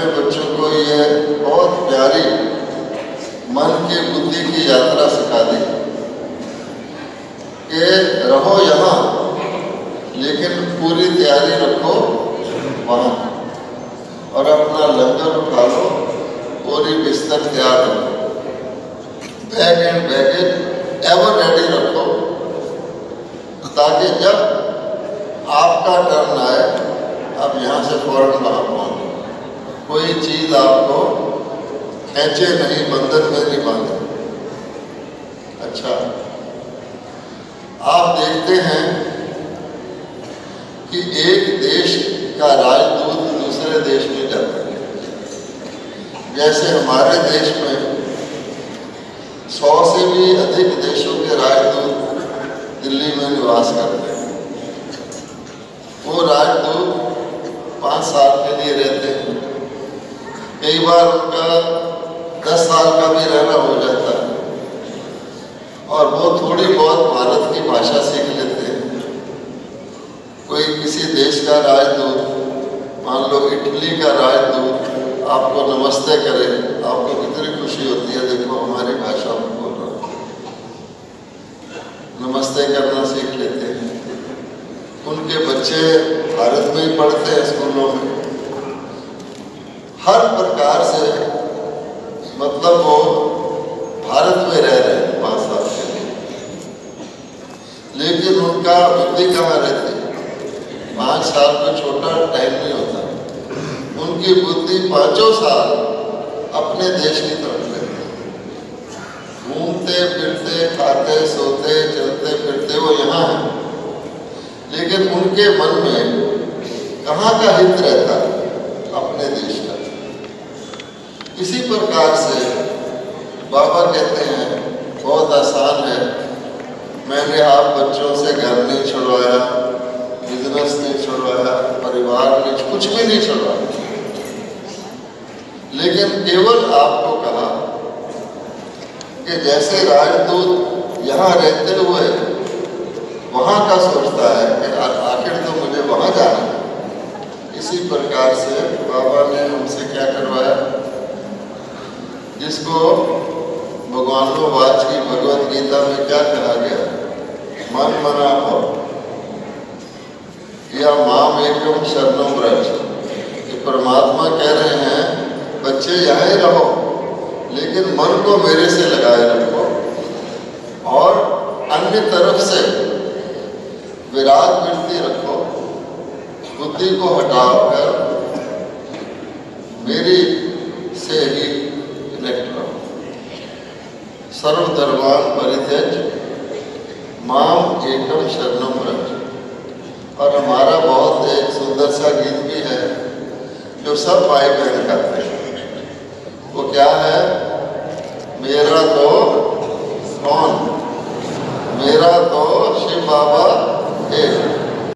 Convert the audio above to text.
में बच्चों को ये बहुत प्यारी मन की बुद्धि की यात्रा सिखा दी कि रहो यहाँ, लेकिन पूरी तैयारी रखो वहाँ और अपना लंगर उठा लो, पूरी बिस्तर तैयार रखो। Bag and baggage ever ready रखो, ताकि जब आपका टर्न आए, आप यहाँ से फ़ौरन वहाँ पहुँचो कोई चीज़ आपको खेचे नहीं, बंधन में नहीं बांधे। अच्छा आप देखते हैं कि एक देश का राजदूत दूसरे देश में जाता है। जैसे हमारे देश में सौ से भी अधिक देशों के राजदूत दिल्ली में निवास करते हैं। वो राजदूत पाँच साल के लिए रहते हैं। कई बार उनका दस साल का भी रहना हो जाता है। और वो थोड़ी बहुत भारत की भाषा सीख लेते हैं। कोई किसी देश का राजदूत, मान लो इटली का राजदूत, आपको नमस्ते करे, आपको कितनी खुशी होती है, देखो हमारी भाषा में बोल रहा नमस्ते करना सीख लेते हैं। उनके बच्चे भारत में ही पढ़ते हैं स्कूलों में। हर प्रकार से मतलब वो भारत में रह रहे पाँच साल के लिए। लेकिन उनका बुद्धि कहाँ रहती पाँच साल का छोटा टाइम नहीं होता। उनकी बुद्धि पाँचों साल अपने देश की तरफ़ रहती घूमते, फिरते, खाते, सोते, चलते, फिरते, वो यहाँ है। लेकिन उनके मन में कहाँ का हित रहता? है इसी प्रकार से बाबा कहते हैं, बहुत आसान है। मैंने आप बच्चों से घर नहीं छुड़वाया बिज़नेस नहीं छुड़वाया, परिवार नहीं, कुछ भी नहीं छुड़वाया। लेकिन केवल आपको कहा कि जैसे राजदूत यहाँ रहते हुए वहाँ का सोचता है कि आखिर तो मुझे वहाँ जाना इसी प्रकार से बाबा ने हमसे क्या करवाया? जिसको भगवानो वाच की भगवत गीता में क्या कहा गया? मन मना हो। या माम एकम शरणम ब्रज कि परमात्मा कह रहे हैं, बच्चे यहाँ ही रहो, लेकिन मन को मेरे से लगाए रखो। और अन्य तरफ़ से विराग वृत्ति रखो, बुद्धि को हटाओ कर मेरी से ही सर्वधर्मान परित्यज माम एकम शरणम रज और हमारा बहुत एक सुंदर सा गीत भी है, जो सब भाई बहन करते हैं। वो क्या है? मेरा तो कौन? मेरा तो शिव बाबा